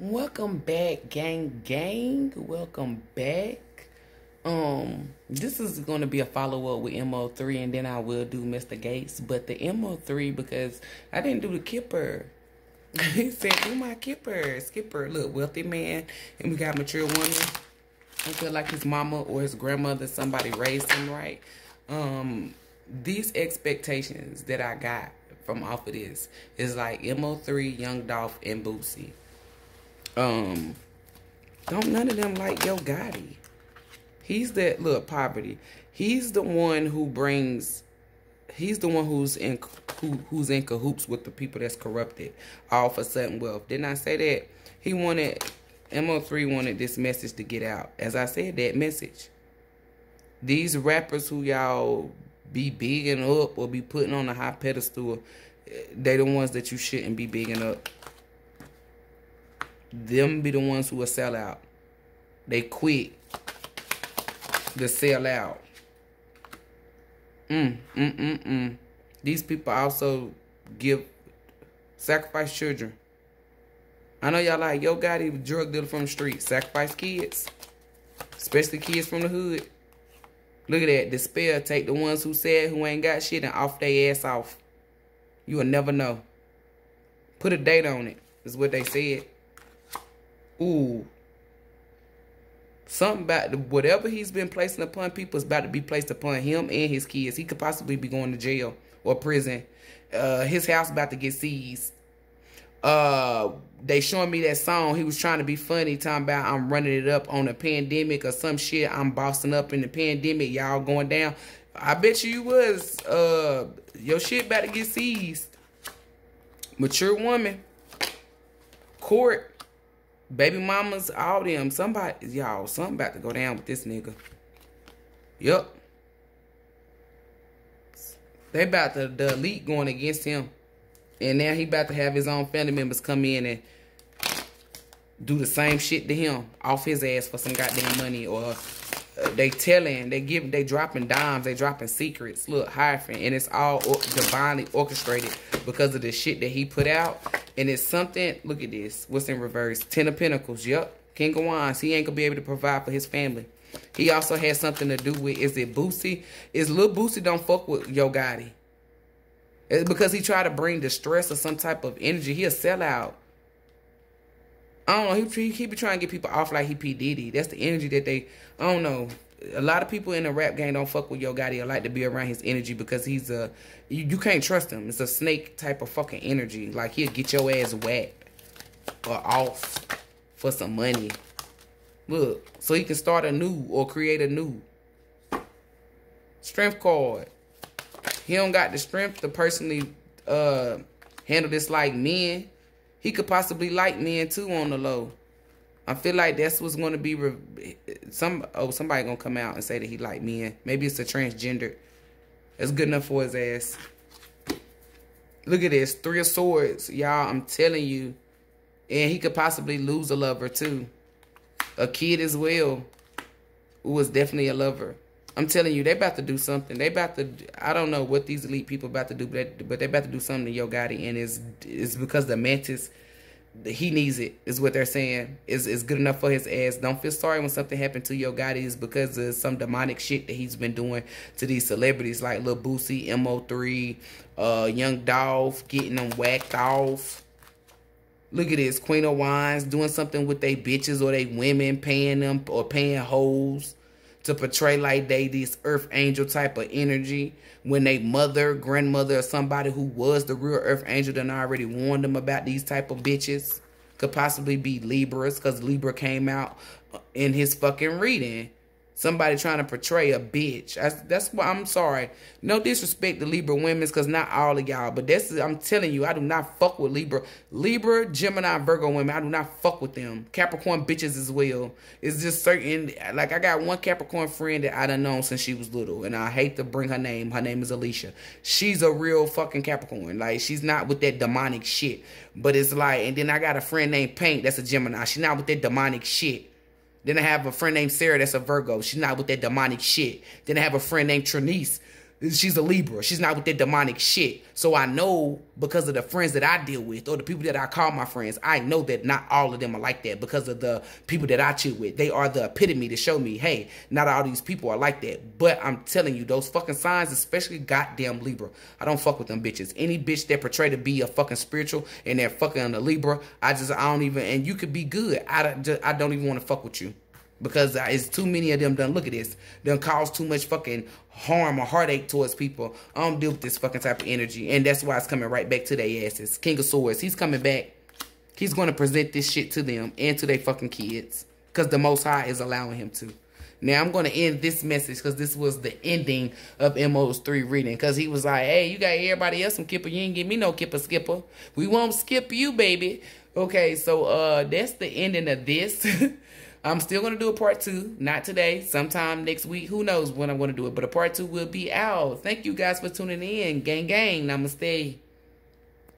Welcome back, gang gang. Welcome back. Um, this is gonna be a follow up with MO3 and then I will do Mr. Gates. But the MO3 because I didn't do the kipper. he said, do my kipper. Skipper, look, wealthy man, and we got mature woman. I feel like his mama or his grandmother, somebody raised him right. Um, these expectations that I got from off of this is like Mo3, Young Dolph, and Boosie. Um, don't none of them like Yo Gotti. He's that look poverty. He's the one who brings. He's the one who's in who, who's in cahoots with the people that's corrupted, all for sudden wealth. Didn't I say that? He wanted Mo3 wanted this message to get out. As I said, that message. These rappers who y'all be bigging up or be putting on a high pedestal, they the ones that you shouldn't be bigging up. Them be the ones who will sell out. They quit to sell out. Mm, mm, mm, mm. These people also give sacrifice children. I know y'all like Yo Gotti drug dealer from the street. Sacrifice kids. Especially kids from the hood. Look at that. Despair take the ones who said who ain't got shit and off their ass off. You will never know. Put a date on it, is what they said. Ooh. Something about whatever he's been placing upon people is about to be placed upon him and his kids. He could possibly be going to jail or prison. Uh, his house about to get seized. Uh, they showing me that song. He was trying to be funny, talking about I'm running it up on a pandemic or some shit. I'm bossing up in the pandemic. Y'all going down. I bet you you was. Uh, your shit about to get seized. Mature woman. Court. Baby mamas, all them. Somebody, y'all, something about to go down with this nigga. Yup. They about to, the elite going against him. And now he about to have his own family members come in and do the same shit to him off his ass for some goddamn money or they telling, they give, they dropping dimes, they dropping secrets. Look, hyphen, and it's all divinely orchestrated because of the shit that he put out. And it's something. Look at this. What's in reverse? Ten of Pentacles. Yep. King of Wands. He ain't gonna be able to provide for his family. He also has something to do with. Is it Boosie? Is Lil Boosie don't fuck with Yo Gotti? It's because he tried to bring distress or some type of energy. He a sellout. I don't know. He, he be trying to get people off like he P Diddy. That's the energy that they. I don't know. A lot of people in the rap game don't fuck with Yo Gotti or like to be around his energy because he's a. You, you can't trust him. It's a snake type of fucking energy. Like he'll get your ass wet or off for some money. Look, so he can start a new or create a new strength card. He don't got the strength to personally uh handle this like men. He could possibly like men too on the low. I feel like that's what's going to be some. Oh, somebody gonna come out and say that he like men. Maybe it's a transgender. That's good enough for his ass. Look at this, three of swords, y'all. I'm telling you, and he could possibly lose a lover too, a kid as well, who was definitely a lover. I'm telling you, they about to do something. They about to. I don't know what these elite people about to do, but but they about to do something to Yo Gotti, and it's it's because the mantis. He needs it, is what they're saying. Is is good enough for his ass. Don't feel sorry when something happened to Yo Gotti is because of some demonic shit that he's been doing to these celebrities like Lil Boosie, Mo3, uh, Young Dolph, getting them whacked off. Look at this, Queen of Wands doing something with they bitches or they women, paying them or paying hoes to portray like they this earth angel type of energy when they mother, grandmother, or somebody who was the real earth angel done already warned them about these type of bitches. Could possibly be Libras because Libra came out in his fucking reading. Somebody trying to portray a bitch. That's, that's why I'm sorry. No disrespect to Libra women's because not all of y'all. But that's I'm telling you, I do not fuck with Libra. Libra, Gemini, Virgo women, I do not fuck with them. Capricorn bitches as well. It's just certain like I got one Capricorn friend that I done known since she was little. And I hate to bring her name. Her name is Alicia. She's a real fucking Capricorn. Like she's not with that demonic shit. But it's like, and then I got a friend named Paint that's a Gemini. She's not with that demonic shit. Then I have a friend named Sarah that's a Virgo. She's not with that demonic shit. Then I have a friend named Trinice. She's a Libra. She's not with that demonic shit. So I know because of the friends that I deal with or the people that I call my friends, I know that not all of them are like that because of the people that I chill with. They are the epitome to show me, hey, not all these people are like that. But I'm telling you, those fucking signs, especially goddamn Libra, I don't fuck with them bitches. Any bitch that portray to be a fucking spiritual and they're fucking a Libra, I just, I don't even, and you could be good. I, just, I don't even want to fuck with you because it's too many of them done look at this done cause too much fucking harm or heartache towards people. I don't deal with this fucking type of energy and that's why it's coming right back to their asses. King of swords he's coming back. He's going to present this shit to them and to their fucking kids because the most high is allowing him to. Now i'm going to end this message because this was the ending of mo's 3 reading because he was like hey you got everybody else some kipper. You ain't give me no kipper skipper. We won't skip you baby. Okay so uh that's the ending of this I'm still going to do a part two. Not today, sometime next week. Who knows when I'm going to do it. But a part two will be out. Thank you guys for tuning in. Gang, gang. Namaste.